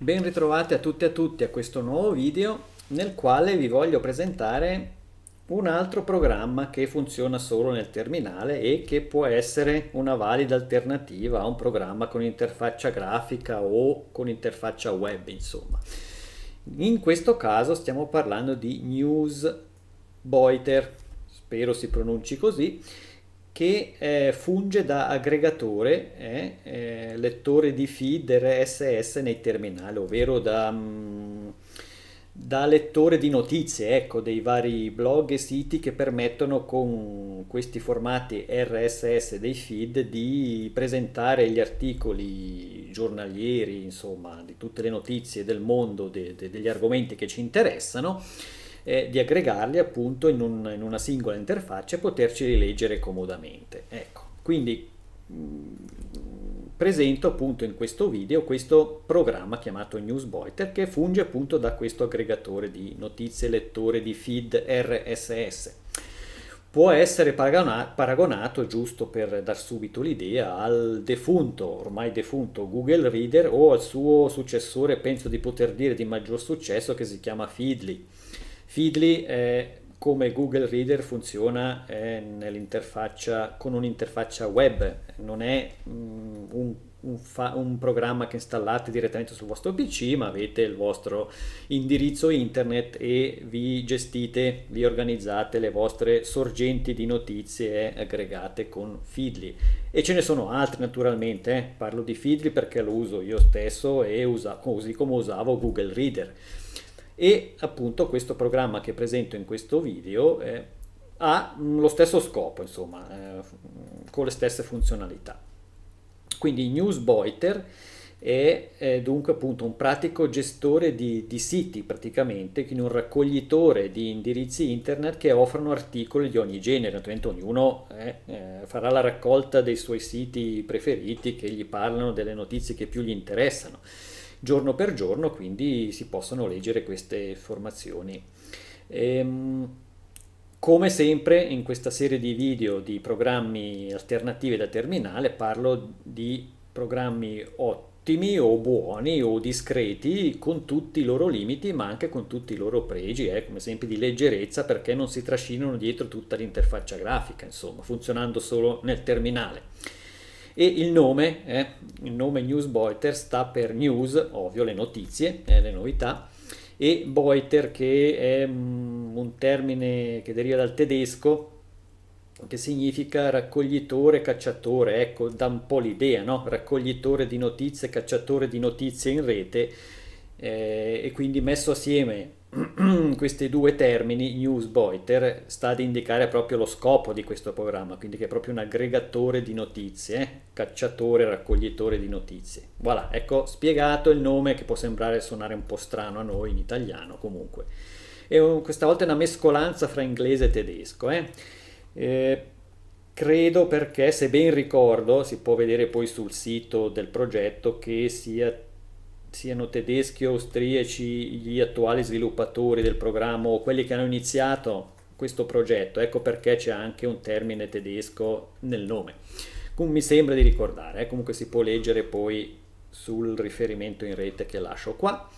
Ben ritrovati a tutti e a tutti a questo nuovo video nel quale vi voglio presentare un altro programma che funziona solo nel terminale e che può essere una valida alternativa a un programma con interfaccia grafica o con interfaccia web insomma. In questo caso stiamo parlando di Newsboiter, spero si pronunci così, che eh, funge da aggregatore, eh, eh, lettore di feed RSS nei terminali, ovvero da, mh, mm, da, lettore di notizie, ecco, dei vari blog e siti che permettono con questi formati RSS dei feed di presentare gli articoli giornalieri, insomma, di tutte le notizie del mondo, de, de, degli argomenti che ci interessano eh, di aggregarli appunto in, un, in, una singola interfaccia e poterci rileggere comodamente. Ecco, quindi mm, presento appunto in questo video questo programma chiamato Newsboiter che funge appunto da questo aggregatore di notizie lettore di feed RSS può essere paragonato, giusto per dar subito l'idea, al defunto, ormai defunto Google Reader o al suo successore, penso di poter dire di maggior successo, che si chiama Feedly. Feedly è come Google Reader funziona nell'interfaccia con un'interfaccia web, non è mm, un, un, un, programma che installate direttamente sul vostro PC, ma avete il vostro indirizzo internet e vi gestite, vi organizzate le vostre sorgenti di notizie aggregate con Feedly. E ce ne sono altri naturalmente, eh. parlo di Feedly perché lo uso io stesso e usa, così come usavo Google Reader e appunto questo programma che presento in questo video eh, ha lo stesso scopo, insomma, eh, con le stesse funzionalità. Quindi Newsboiter è, è, dunque appunto un pratico gestore di, di, siti praticamente, quindi un raccoglitore di indirizzi internet che offrono articoli di ogni genere, naturalmente ognuno eh, eh, farà la raccolta dei suoi siti preferiti che gli parlano delle notizie che più gli interessano giorno per giorno, quindi si possono leggere queste informazioni. Ehm, come sempre in questa serie di video di programmi alternativi da terminale parlo di programmi ottimi o buoni o discreti con tutti i loro limiti ma anche con tutti i loro pregi, eh, come esempio di leggerezza perché non si trascinano dietro tutta l'interfaccia grafica, insomma, funzionando solo nel terminale e il nome, eh, il nome Newsboiter sta per news, ovvio le notizie, eh, le novità, e Boiter che è um, un termine che deriva dal tedesco che significa raccoglitore, cacciatore, ecco, dà un po' l'idea, no? Raccoglitore di notizie, cacciatore di notizie in rete eh, e quindi messo assieme questi due termini, newsboiter, sta ad indicare proprio lo scopo di questo programma, quindi che è proprio un aggregatore di notizie, cacciatore, raccoglitore di notizie. Voilà, ecco spiegato il nome che può sembrare suonare un po' strano a noi in italiano comunque. E questa volta è una mescolanza fra inglese e tedesco. Eh? Eh, credo perché, se ben ricordo, si può vedere poi sul sito del progetto che sia siano tedeschi o austriaci gli attuali sviluppatori del programma o quelli che hanno iniziato questo progetto. Ecco perché c'è anche un termine tedesco nel nome. Mi sembra di ricordare, eh? comunque si può leggere poi sul riferimento in rete che lascio qua,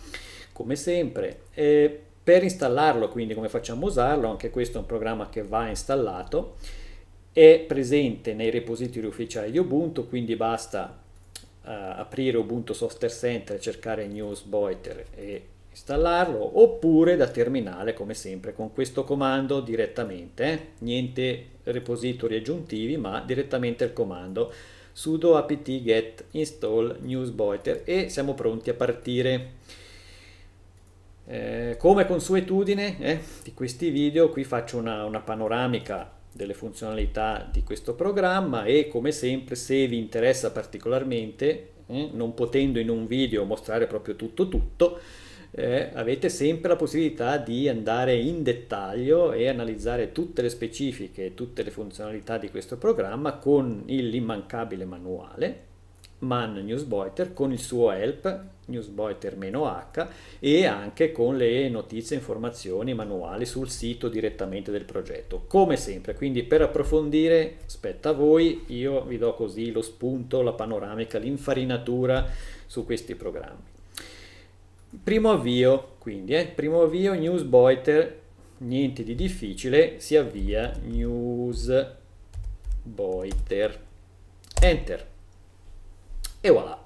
come sempre. Eh, per installarlo, quindi come facciamo a usarlo, anche questo è un programma che va installato, è presente nei repository ufficiali di Ubuntu, quindi basta aprire Ubuntu Software Center, cercare Newsboiter e installarlo oppure da terminale come sempre con questo comando direttamente eh? niente repository aggiuntivi ma direttamente il comando sudo apt get install newsboiter e siamo pronti a partire eh, come consuetudine eh, di questi video qui faccio una, una panoramica delle funzionalità di questo programma e come sempre se vi interessa particolarmente eh, non potendo in un video mostrare proprio tutto tutto eh, avete sempre la possibilità di andare in dettaglio e analizzare tutte le specifiche tutte le funzionalità di questo programma con l'immancabile manuale man newsboiter con il suo help newsboiter-h e anche con le notizie informazioni manuali sul sito direttamente del progetto come sempre quindi per approfondire spetta a voi io vi do così lo spunto la panoramica l'infarinatura su questi programmi Primo avvio, quindi, eh, primo avvio newsboiter, niente di difficile, si avvia newsboiter. Enter. E voilà.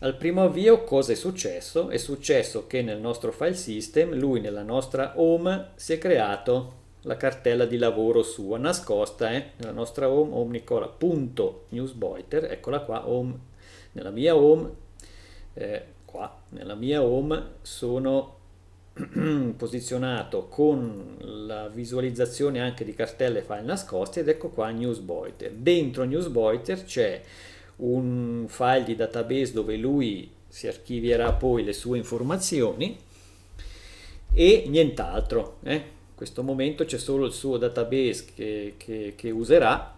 Al primo avvio cosa è successo? È successo che nel nostro file system, lui nella nostra home si è creato la cartella di lavoro sua nascosta eh? nella nostra home, home eccola qua, home, nella mia home, eh, qua, nella mia home sono posizionato con la visualizzazione anche di cartelle file nascosti ed ecco qua newsboiter. Dentro newsboiter c'è un file di database dove lui si archivierà poi le sue informazioni e nient'altro. Eh? In questo momento c'è solo il suo database che, che, che userà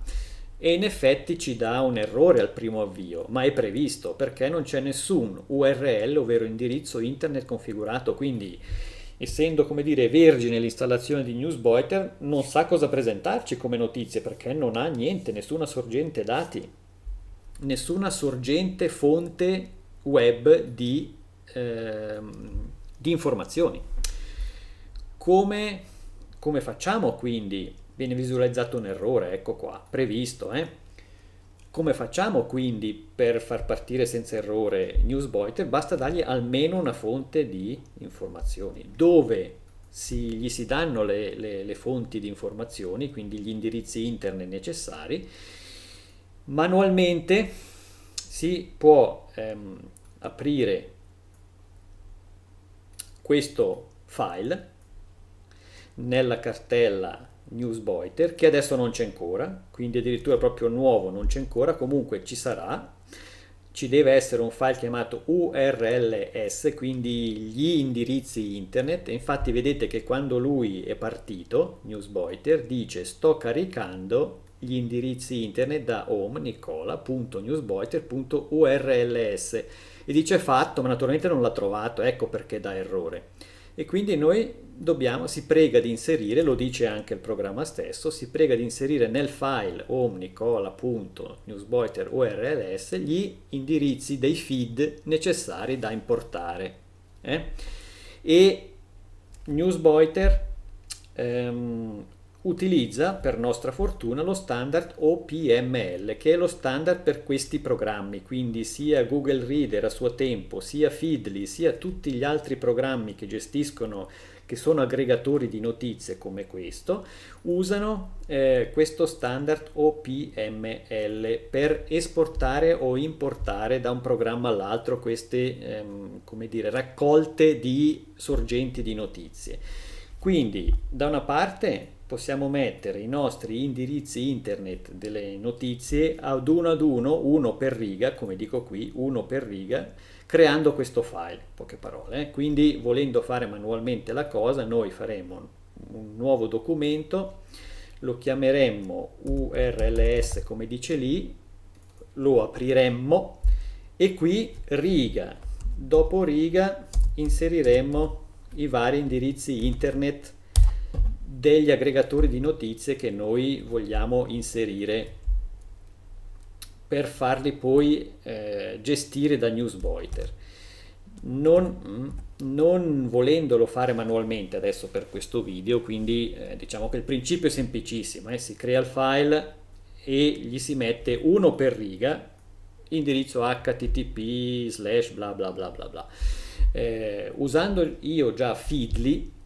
e in effetti ci dà un errore al primo avvio, ma è previsto perché non c'è nessun URL, ovvero indirizzo internet configurato, quindi essendo come dire vergine l'installazione di Newsboiter non sa cosa presentarci come notizie perché non ha niente, nessuna sorgente dati nessuna sorgente fonte web di, eh, di informazioni. Come, come, facciamo quindi? Viene visualizzato un errore, ecco qua, previsto. Eh? Come facciamo quindi per far partire senza errore Newsboiter? Basta dargli almeno una fonte di informazioni, dove si, gli si danno le, le, le fonti di informazioni, quindi gli indirizzi internet necessari, manualmente si può ehm, aprire questo file nella cartella newsboiter che adesso non c'è ancora quindi addirittura proprio nuovo non c'è ancora. Comunque ci sarà. Ci deve essere un file chiamato urls quindi gli indirizzi internet. Infatti vedete che quando lui è partito newsboiter dice sto caricando gli indirizzi internet da home nicola.newsboiter.urls e dice fatto ma naturalmente non l'ha trovato ecco perché dà errore e quindi noi dobbiamo si prega di inserire lo dice anche il programma stesso si prega di inserire nel file home nicola.newsboiter.urls gli indirizzi dei feed necessari da importare eh? e newsboiter ehm, utilizza per nostra fortuna lo standard OPML che è lo standard per questi programmi. Quindi sia Google Reader a suo tempo sia Feedly sia tutti gli altri programmi che gestiscono che sono aggregatori di notizie come questo usano eh, questo standard OPML per esportare o importare da un programma all'altro queste ehm, come dire raccolte di sorgenti di notizie. Quindi da una parte possiamo mettere i nostri indirizzi internet delle notizie ad uno ad uno, uno per riga, come dico qui, uno per riga, creando questo file, poche parole. Eh. Quindi volendo fare manualmente la cosa, noi faremo un nuovo documento, lo chiameremmo urls come dice lì, lo apriremmo e qui riga dopo riga inseriremmo i vari indirizzi internet degli aggregatori di notizie che noi vogliamo inserire per farli poi eh, gestire da Newsboiter. Non, non, volendolo fare manualmente adesso per questo video, quindi eh, diciamo che il principio è semplicissimo, eh? si crea il file e gli si mette uno per riga, indirizzo http slash bla bla bla bla bla. Eh, usando io già Feedly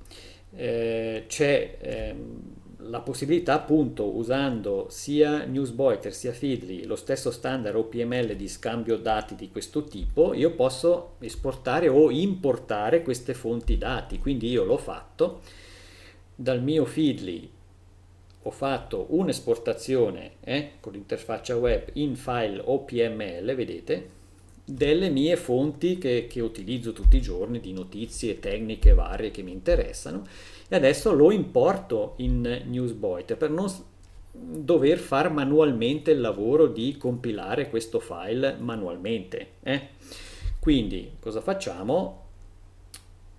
eh, c'è ehm, la possibilità appunto usando sia Newsboiter sia Feedly lo stesso standard OPML di scambio dati di questo tipo io posso esportare o importare queste fonti dati. Quindi io l'ho fatto. Dal mio Feedly ho fatto un'esportazione eh, con l'interfaccia web in file OPML vedete delle mie fonti che, che, utilizzo tutti i giorni di notizie tecniche varie che mi interessano e adesso lo importo in Newsboiter per non dover fare manualmente il lavoro di compilare questo file manualmente. Eh? Quindi cosa facciamo?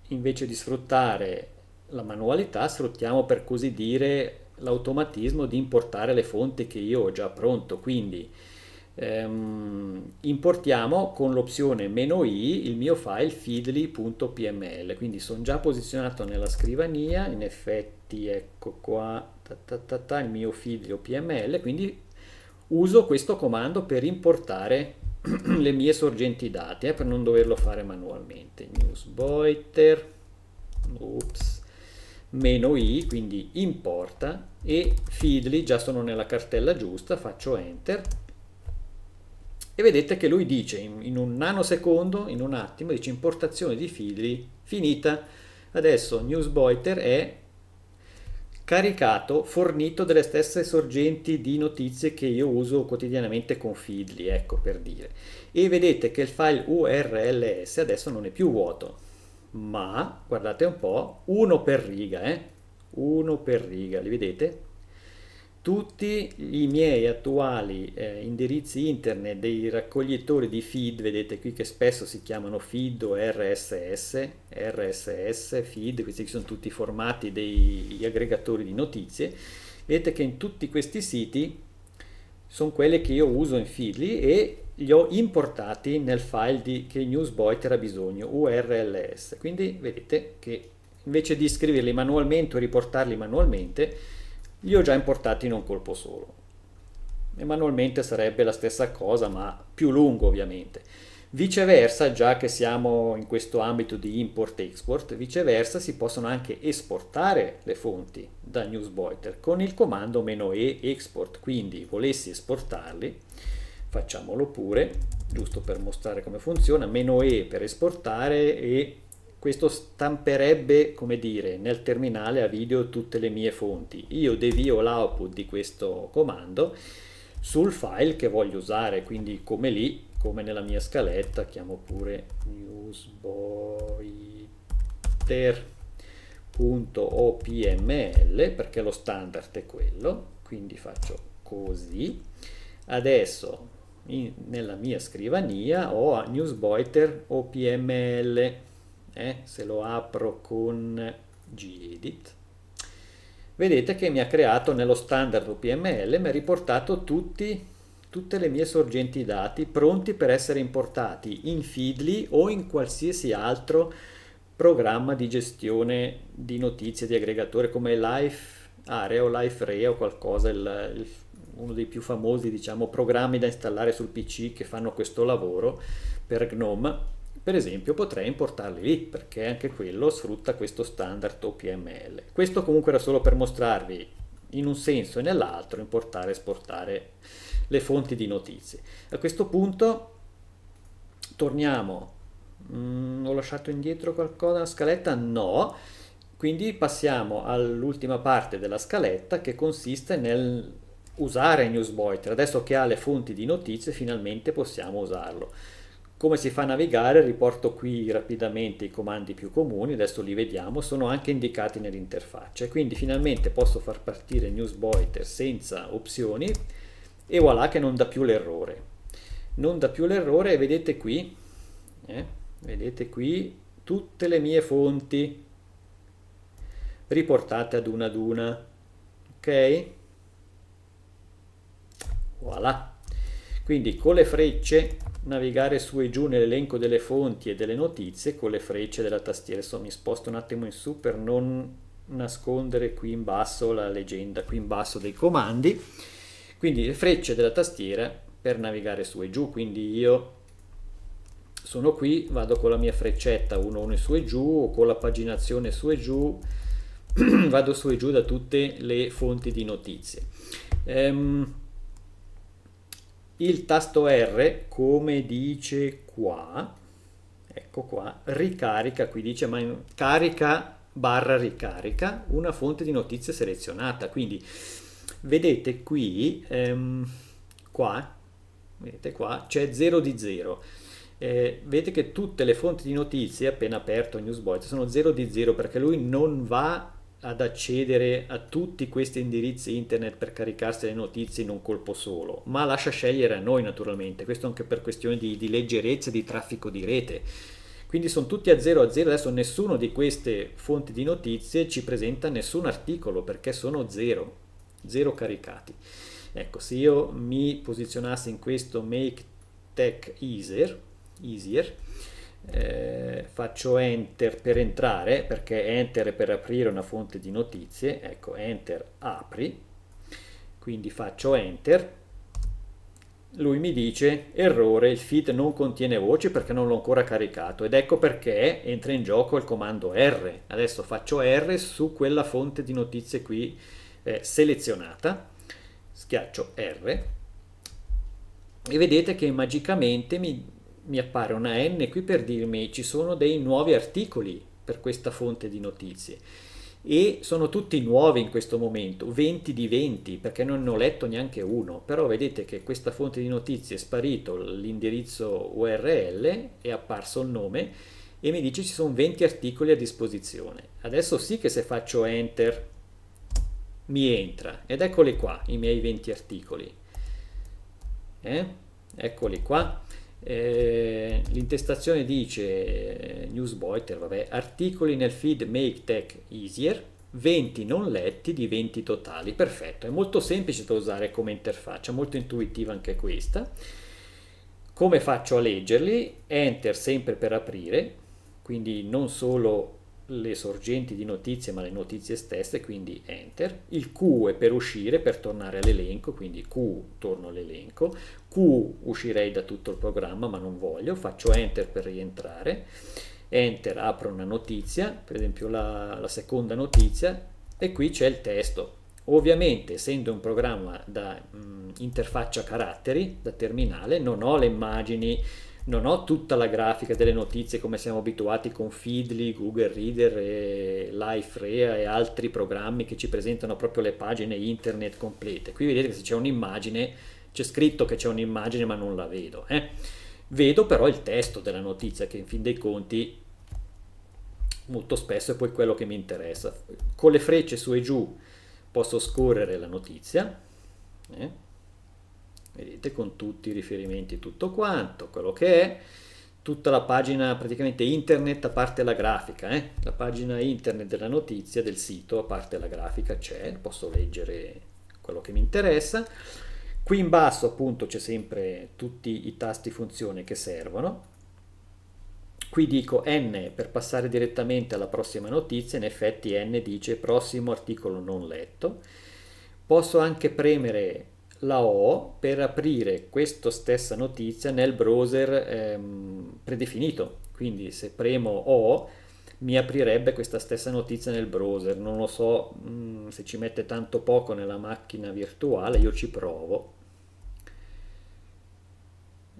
Invece di sfruttare la manualità sfruttiamo per così dire l'automatismo di importare le fonti che io ho già pronto. Quindi ehm, importiamo con l'opzione "-i" il mio file feedly.pml, quindi sono già posizionato nella scrivania, in effetti ecco qua ta ta ta ta, il mio feedly.pml, quindi uso questo comando per importare le mie sorgenti dati, eh, per non doverlo fare manualmente. Newsboiter, ups, meno i, quindi importa e feedly, già sono nella cartella giusta, faccio enter e vedete che lui dice in, in un nanosecondo, in un attimo, dice importazione di feedly finita. Adesso Newsboiter è caricato, fornito delle stesse sorgenti di notizie che io uso quotidianamente con Feedly, ecco per dire. E vedete che il file URLS adesso non è più vuoto, ma guardate un po', uno per riga, eh? uno per riga, li vedete? Tutti i miei attuali eh, indirizzi internet dei raccoglitori di feed, vedete qui che spesso si chiamano feed o RSS, RSS, feed, questi sono tutti i formati degli aggregatori di notizie, vedete che in tutti questi siti sono quelli che io uso in Feedly e li ho importati nel file di, che Newsboiter ha bisogno, URLS, quindi vedete che invece di scriverli manualmente o riportarli manualmente, li ho già importati in un colpo solo. E manualmente sarebbe la stessa cosa, ma più lungo ovviamente. Viceversa, già che siamo in questo ambito di import-export, viceversa si possono anche esportare le fonti da Newsboiter con il comando "-e export". Quindi, volessi esportarli, facciamolo pure, giusto per mostrare come funziona, "-e" per esportare e questo stamperebbe, come dire, nel terminale a video tutte le mie fonti. Io devio l'output di questo comando sul file che voglio usare, quindi come lì, come nella mia scaletta, chiamo pure newsboiter.opml perché lo standard è quello, quindi faccio così. Adesso in, nella mia scrivania ho newsboiter opml eh, se lo apro con gedit, vedete che mi ha creato nello standard UPML, mi ha riportato tutti, tutte le mie sorgenti dati pronti per essere importati in Feedly o in qualsiasi altro programma di gestione di notizie di aggregatore come Life Area o Life Rea o qualcosa, il, il, uno dei più famosi diciamo, programmi da installare sul PC che fanno questo lavoro per GNOME per esempio potrei importarli lì perché anche quello sfrutta questo standard OPML. Questo comunque era solo per mostrarvi in un senso e nell'altro importare e esportare le fonti di notizie. A questo punto torniamo, mm, ho lasciato indietro qualcosa nella scaletta? No, quindi passiamo all'ultima parte della scaletta che consiste nel usare Newsboiter. Adesso che ha le fonti di notizie finalmente possiamo usarlo. Come si fa a navigare? Riporto qui rapidamente i comandi più comuni, adesso li vediamo, sono anche indicati nell'interfaccia. Quindi finalmente posso far partire Newsboiter senza opzioni e voilà che non dà più l'errore. Non dà più l'errore e vedete qui, eh, vedete qui tutte le mie fonti riportate ad una ad una. Ok? Voilà. Quindi con le frecce navigare su e giù nell'elenco delle fonti e delle notizie con le frecce della tastiera. Adesso mi sposto un attimo in su per non nascondere qui in basso la legenda, qui in basso dei comandi. Quindi le frecce della tastiera per navigare su e giù, quindi io sono qui, vado con la mia freccetta 1 1 su e giù o con la paginazione su e giù, vado su e giù da tutte le fonti di notizie. Ehm, il tasto R, come dice qua, ecco qua, ricarica, qui dice ma carica barra ricarica una fonte di notizie selezionata. Quindi vedete qui, ehm, qua, vedete qua, c'è 0 di 0. Eh, vedete che tutte le fonti di notizie appena aperto Newsboy sono 0 di 0 perché lui non va ad accedere a tutti questi indirizzi internet per caricarsi le notizie in un colpo solo, ma lascia scegliere a noi naturalmente, questo anche per questioni di, di leggerezza e di traffico di rete. Quindi sono tutti a 0 a 0, adesso nessuno di queste fonti di notizie ci presenta nessun articolo perché sono 0, 0 caricati. Ecco, se io mi posizionassi in questo make tech easier, easier eh, faccio enter per entrare perché enter è per aprire una fonte di notizie. Ecco enter apri. Quindi faccio enter. Lui mi dice errore il feed non contiene voci perché non l'ho ancora caricato. Ed ecco perché entra in gioco il comando R. Adesso faccio R su quella fonte di notizie qui eh, selezionata. Schiaccio R. E vedete che magicamente mi, mi appare una N qui per dirmi ci sono dei nuovi articoli per questa fonte di notizie e sono tutti nuovi in questo momento, 20 di 20 perché non ne ho letto neanche uno, però vedete che questa fonte di notizie è sparito l'indirizzo URL, è apparso il nome e mi dice ci sono 20 articoli a disposizione. Adesso sì che se faccio enter mi entra ed eccoli qua i miei 20 articoli. Eh? Eccoli qua. Eh, l'intestazione dice eh, newsboiter, vabbè, articoli nel feed make tech easier, 20 non letti di 20 totali, perfetto, è molto semplice da usare come interfaccia, molto intuitiva anche questa. Come faccio a leggerli? Enter sempre per aprire, quindi non solo le sorgenti di notizie ma le notizie stesse, quindi enter. Il Q è per uscire, per tornare all'elenco, quindi Q torno all'elenco. Q uscirei da tutto il programma ma non voglio, faccio enter per rientrare. Enter apro una notizia, per esempio la, la seconda notizia, e qui c'è il testo. Ovviamente, essendo un programma da mh, interfaccia caratteri, da terminale, non ho le immagini non ho tutta la grafica delle notizie come siamo abituati con Feedly, Google Reader e Liferea e altri programmi che ci presentano proprio le pagine internet complete. Qui vedete che se c'è un'immagine, c'è scritto che c'è un'immagine ma non la vedo. Eh? Vedo però il testo della notizia che in fin dei conti molto spesso è poi quello che mi interessa. Con le frecce su e giù posso scorrere la notizia. Eh? Vedete con tutti i riferimenti tutto quanto, quello che è, tutta la pagina praticamente internet a parte la grafica, eh? la pagina internet della notizia del sito a parte la grafica c'è, posso leggere quello che mi interessa. Qui in basso appunto c'è sempre tutti i tasti funzione che servono. Qui dico N per passare direttamente alla prossima notizia, in effetti N dice prossimo articolo non letto. Posso anche premere la O per aprire questa stessa notizia nel browser ehm, predefinito. Quindi se premo O mi aprirebbe questa stessa notizia nel browser. Non lo so mh, mm, se ci mette tanto poco nella macchina virtuale, io ci provo.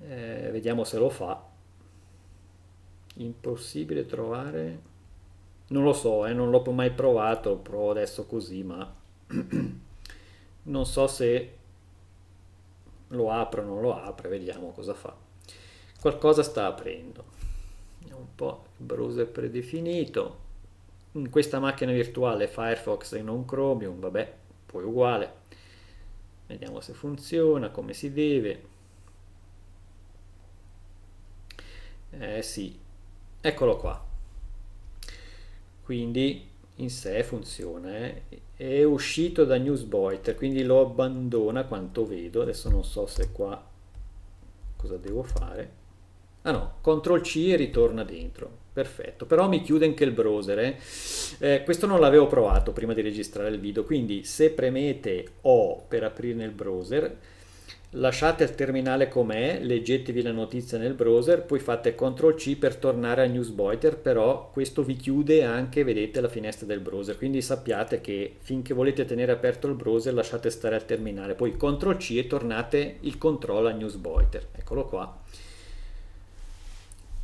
Eh, vediamo se lo fa. Impossibile trovare... Non lo so, eh, non l'ho mai provato, provo adesso così, ma non so se lo apro o non lo apre, vediamo cosa fa. Qualcosa sta aprendo. Vediamo un po' il browser predefinito. In questa macchina virtuale Firefox e non Chromium, vabbè, poi uguale. Vediamo se funziona, come si deve. Eh sì, eccolo qua. Quindi in sé funziona, eh. è uscito da Newsboiter, quindi lo abbandona quanto vedo, adesso non so se qua cosa devo fare. Ah no, CTRL C e ritorna dentro, perfetto, però mi chiude anche il browser, eh. Eh, questo non l'avevo provato prima di registrare il video, quindi se premete O per aprire nel browser, lasciate il terminale com'è, leggetevi la notizia nel browser, poi fate CTRL C per tornare al newsboiter, però questo vi chiude anche, vedete, la finestra del browser, quindi sappiate che finché volete tenere aperto il browser lasciate stare al terminale, poi CTRL C e tornate il controllo al newsboiter, eccolo qua.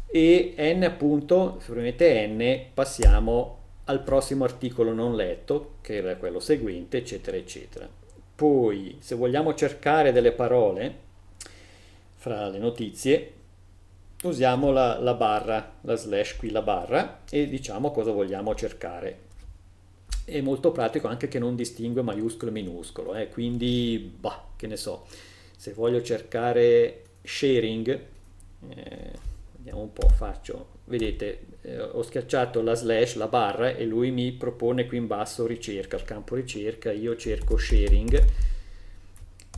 E n appunto, se premete n, passiamo al prossimo articolo non letto, che era quello seguente, eccetera, eccetera. Poi, se vogliamo cercare delle parole fra le notizie, usiamo la, la barra, la slash qui, la barra, e diciamo cosa vogliamo cercare. È molto pratico anche che non distingue maiuscolo e minuscolo, eh? quindi, bah, che ne so, se voglio cercare sharing, eh, vediamo un po', faccio vedete eh, ho schiacciato la slash, la barra e lui mi propone qui in basso ricerca, il campo ricerca, io cerco sharing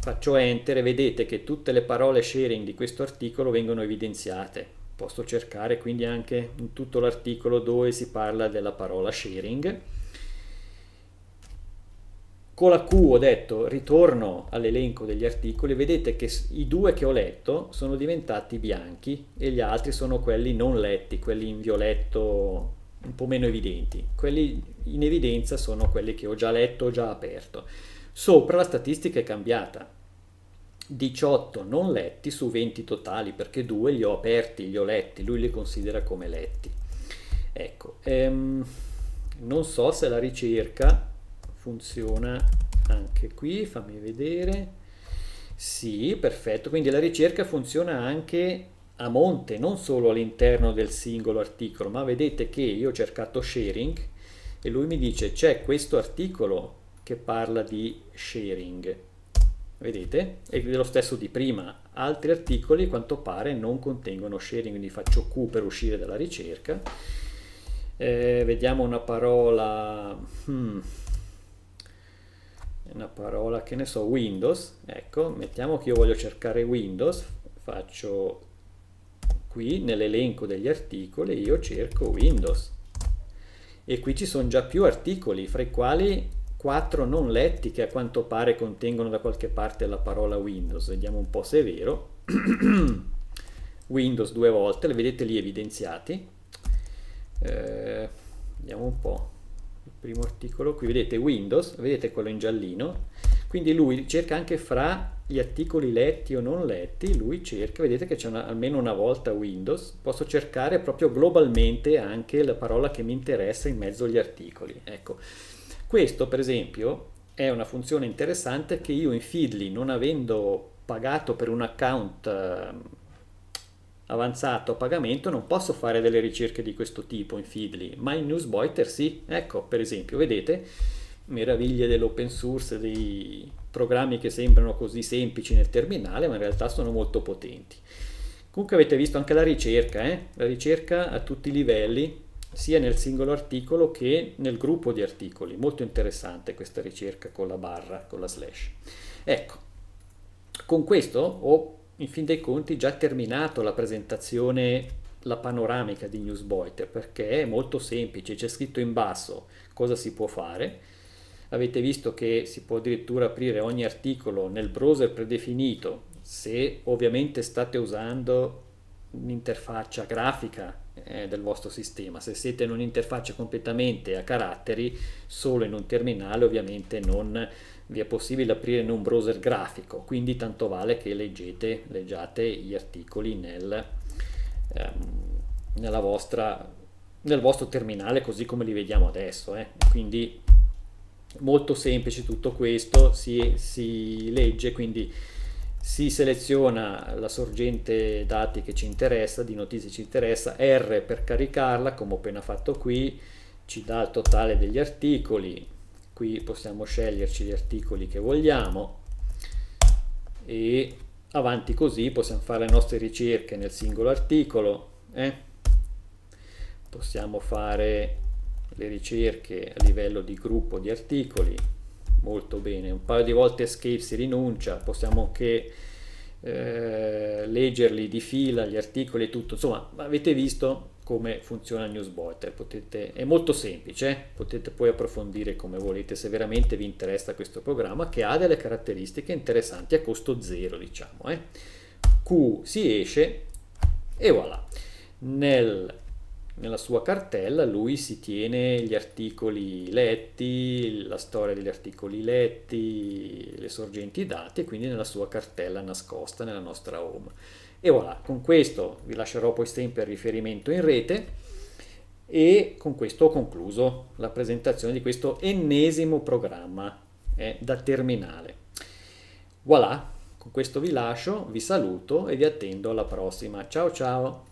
faccio enter e vedete che tutte le parole sharing di questo articolo vengono evidenziate. Posso cercare quindi anche in tutto l'articolo dove si parla della parola sharing. Con la Q ho detto ritorno all'elenco degli articoli, vedete che i due che ho letto sono diventati bianchi e gli altri sono quelli non letti, quelli in violetto un po' meno evidenti. Quelli in evidenza sono quelli che ho già letto, ho già aperto. Sopra la statistica è cambiata. 18 non letti su 20 totali, perché due li ho aperti, li ho letti, lui li considera come letti. Ecco, ehm, non so se la ricerca funziona anche qui, fammi vedere. Sì, perfetto, quindi la ricerca funziona anche a monte, non solo all'interno del singolo articolo, ma vedete che io ho cercato sharing e lui mi dice c'è questo articolo che parla di sharing. Vedete? È lo stesso di prima. Altri articoli, quanto pare, non contengono sharing, quindi faccio Q per uscire dalla ricerca. Eh, vediamo una parola... Hmm, una parola che ne so, Windows. Ecco, mettiamo che io voglio cercare Windows. Faccio qui nell'elenco degli articoli, io cerco Windows. E qui ci sono già più articoli, fra i quali 4 non letti che a quanto pare contengono da qualche parte la parola Windows. Vediamo un po' se è vero. Windows due volte, le vedete lì evidenziati. Eh, vediamo un po'. Il primo articolo qui, vedete Windows, vedete quello in giallino. Quindi lui cerca anche fra gli articoli letti o non letti, lui cerca, vedete che c'è almeno una volta Windows, posso cercare proprio globalmente anche la parola che mi interessa in mezzo agli articoli. Ecco, questo per esempio è una funzione interessante che io in Feedly non avendo pagato per un account eh, avanzato a pagamento non posso fare delle ricerche di questo tipo in Feedly, ma in Newsboiter sì. Ecco, per esempio, vedete, meraviglie dell'open source, dei programmi che sembrano così semplici nel terminale, ma in realtà sono molto potenti. Comunque avete visto anche la ricerca, eh? la ricerca a tutti i livelli, sia nel singolo articolo che nel gruppo di articoli. Molto interessante questa ricerca con la barra, con la slash. Ecco, con questo ho in fin dei conti già terminato la presentazione, la panoramica di Newsboiter, perché è molto semplice, c'è scritto in basso cosa si può fare. Avete visto che si può addirittura aprire ogni articolo nel browser predefinito, se ovviamente state usando un'interfaccia grafica eh, del vostro sistema. Se siete in un'interfaccia completamente a caratteri, solo in un terminale ovviamente non vi è possibile aprire in un browser grafico, quindi tanto vale che leggete, leggiate gli articoli nel, ehm, vostra, nel vostro terminale così come li vediamo adesso. Eh. Quindi molto semplice tutto questo, si, si legge, quindi si seleziona la sorgente dati che ci interessa, di notizie ci interessa, R per caricarla, come ho appena fatto qui, ci dà il totale degli articoli, qui possiamo sceglierci gli articoli che vogliamo e avanti così possiamo fare le nostre ricerche nel singolo articolo, eh? possiamo fare le ricerche a livello di gruppo di articoli, molto bene. Un paio di volte escape si rinuncia, possiamo anche eh, leggerli di fila, gli articoli e tutto. Insomma, avete visto come funziona il Newsboiter, potete, è molto semplice, potete poi approfondire come volete se veramente vi interessa questo programma che ha delle caratteristiche interessanti a costo zero, diciamo. Eh? Q si esce e voilà. Nel nella sua cartella lui si tiene gli articoli letti, la storia degli articoli letti, le sorgenti date, quindi nella sua cartella nascosta nella nostra home. E voilà, con questo vi lascerò poi sempre il riferimento in rete e con questo ho concluso la presentazione di questo ennesimo programma eh, da terminale. Voilà, con questo vi lascio, vi saluto e vi attendo alla prossima. Ciao ciao!